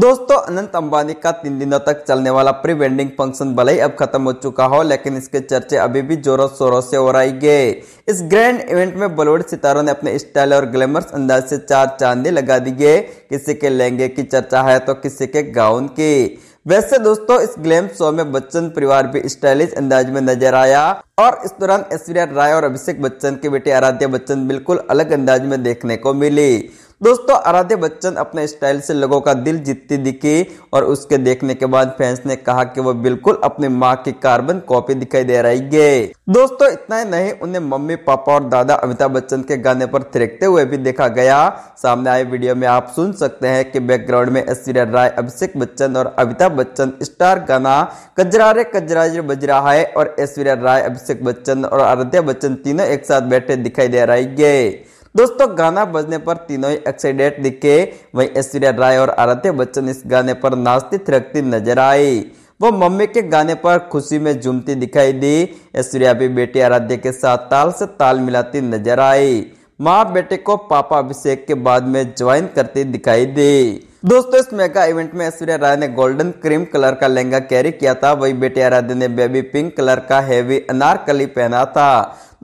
दोस्तों, अनंत अंबानी का तीन दिनों तक चलने वाला प्री वेडिंग फ़ंक्शन भले ही अब खत्म हो चुका हो, लेकिन इसके चर्चे अभी भी जोरों शोरों से हो रही गए इस ग्रैंड इवेंट में बॉलीवुड सितारों ने अपने स्टाइल और ग्लैमर्स अंदाज से चार चांदी लगा दी गए किसी के लहंगे की चर्चा है तो किसी के गाउन की। वैसे दोस्तों, इस ग्लैम शो में बच्चन परिवार भी स्टाइलिश अंदाज में नज़र आया और इस दौरान ऐश्वर्या राय और अभिषेक बच्चन के बेटे आराध्या बच्चन बिल्कुल अलग अंदाज में देखने को मिली। दोस्तों, आराध्य बच्चन अपने स्टाइल से लोगों का दिल जीतती दिखी और उसके देखने के बाद फैंस ने कहा कि वो बिल्कुल अपनी माँ की कार्बन कॉपी दिखाई दे रही है। दोस्तों, इतना ही नहीं, उन्हें मम्मी, पापा और दादा अमिताभ बच्चन के गाने पर थिरकते हुए भी देखा गया। सामने आए वीडियो में आप सुन सकते हैं कि बैकग्राउंड में ऐश्वर्या राय, अभिषेक बच्चन और अमिताभ बच्चन स्टार गाना कजरारे कजराजे बज रहा है और ऐश्वर्या राय, अभिषेक बच्चन और आराध्या बच्चन तीनों एक साथ बैठे दिखाई दे रही है। दोस्तों, गाना बजने पर तीनों ही एक्साइटेड दिखे। वहीं ऐश्वर्या राय और आराध्य बच्चन इस गाने पर नाचती थिरकती नज़र आई। वो मम्मी के गाने पर खुशी में झूमती दिखाई दी। ऐश्वर्या भी बेटी आराध्या के साथ ताल से ताल मिलाती नज़र आई। माँ बेटे को पापा अभिषेक के बाद में ज्वाइन करती दिखाई दी। दोस्तों, इस मेगा इवेंट में ऐश्वर्या राय ने गोल्डन क्रीम कलर का लहंगा कैरी किया था। वही बेटी आराध्य ने बेबी पिंक कलर का हैवी अनारकली पहना था।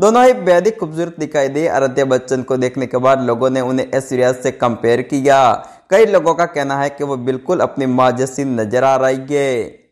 दोनों ही बेहद खूबसूरत दिखाई दी आराध्या बच्चन को देखने के बाद लोगों ने उन्हें ऐश्वर्या से कंपेयर किया। कई लोगों का कहना है कि वो बिल्कुल अपनी माँ जैसी नज़र आ रही है।